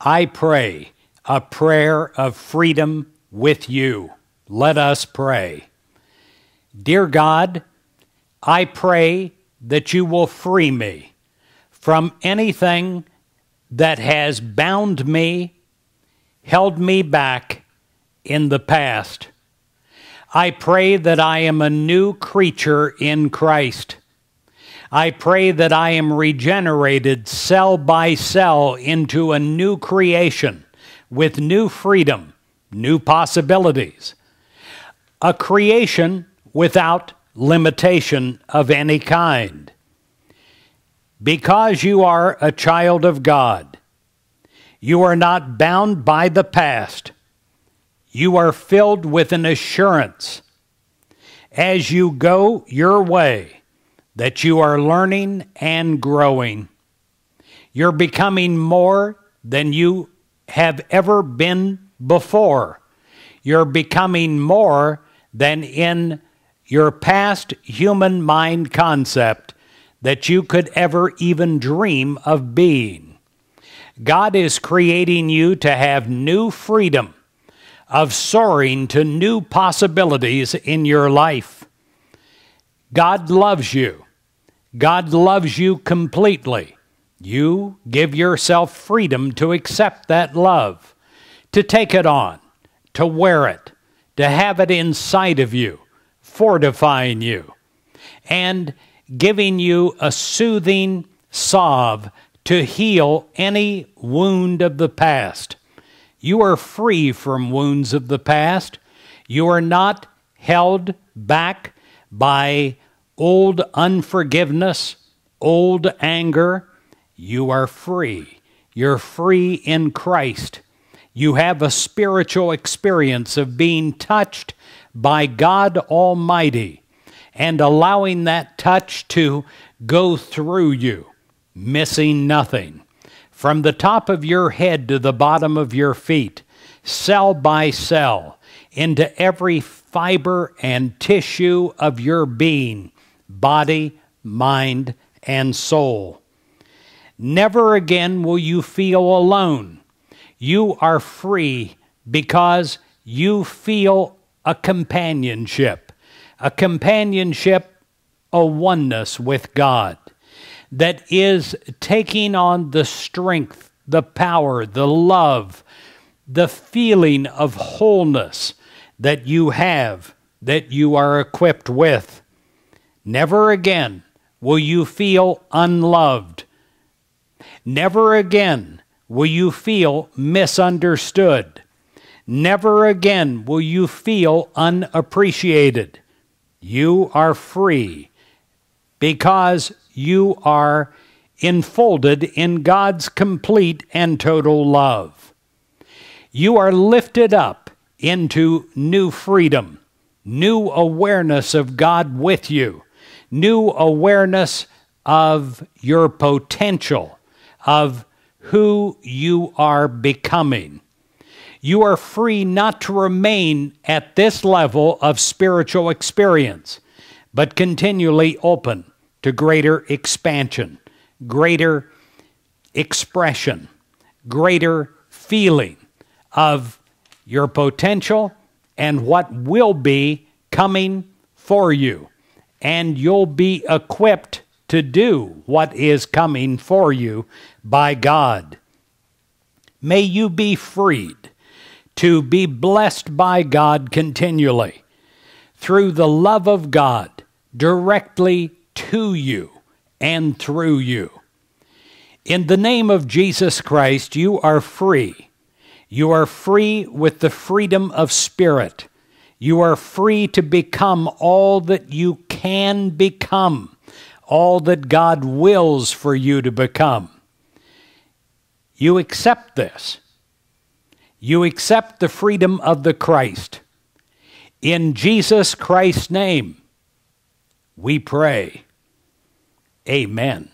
I pray a prayer of freedom with you. Let us pray. Dear God, I pray that you will free me from anything that has bound me, held me back in the past. I pray that I am a new creature in Christ. I pray that I am regenerated cell by cell into a new creation with new freedom, new possibilities. A creation without limitation of any kind. Because you are a child of God, you are not bound by the past. You are filled with an assurance as you go your way that you are learning and growing. You're becoming more than you have ever been before. You're becoming more than in your past human mind concept that you could ever even dream of being. God is creating you to have new freedom of soaring to new possibilities in your life. God loves you. God loves you completely. You give yourself freedom to accept that love, to take it on, to wear it, to have it inside of you, fortifying you, and giving you a soothing salve to heal any wound of the past. You are free from wounds of the past. You are not held back by old unforgiveness, old anger. You are free. You're free in Christ. You have a spiritual experience of being touched by God Almighty and allowing that touch to go through you, missing nothing. From the top of your head to the bottom of your feet, cell by cell, into every fiber and tissue of your being, body, mind, and soul. Never again will you feel alone. You are free because you feel a companionship, a companionship, a oneness with God that is taking on the strength, the power, the love, the feeling of wholeness that you have, that you are equipped with. Never again will you feel unloved. Never again will you feel misunderstood. Never again will you feel unappreciated. You are free because you are enfolded in God's complete and total love. You are lifted up into new freedom, new awareness of God with you, new awareness of your potential, of who you are becoming. You are free not to remain at this level of spiritual experience, but continually open to greater expansion, greater expression, greater feeling of your potential and what will be coming for you. And you'll be equipped to do what is coming for you by God. May you be freed to be blessed by God continually through the love of God directly to you and through you. In the name of Jesus Christ, you are free. You are free with the freedom of spirit. You are free to become all that you can become, all that God wills for you to become. You accept this. You accept the freedom of the Christ. In Jesus Christ's name, we pray. Amen.